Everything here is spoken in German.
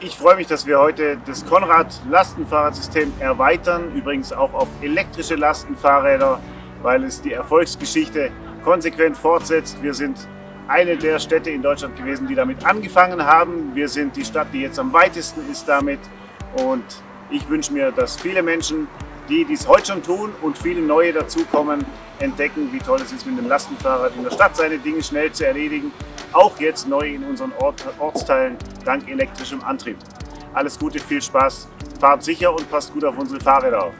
Ich freue mich, dass wir heute das Konrad Lastenfahrradsystem erweitern, übrigens auch auf elektrische Lastenfahrräder, weil es die Erfolgsgeschichte konsequent fortsetzt. Wir sind eine der Städte in Deutschland gewesen, die damit angefangen haben. Wir sind die Stadt, die jetzt am weitesten ist damit und ich wünsche mir, dass viele Menschen, die dies heute schon tun und viele neue dazukommen, entdecken, wie toll es ist, mit dem Lastenfahrrad in der Stadt seine Dinge schnell zu erledigen. Auch jetzt neu in unseren Ort, Ortsteilen dank elektrischem Antrieb. Alles Gute, viel Spaß, fahrt sicher und passt gut auf unsere Fahrräder auf.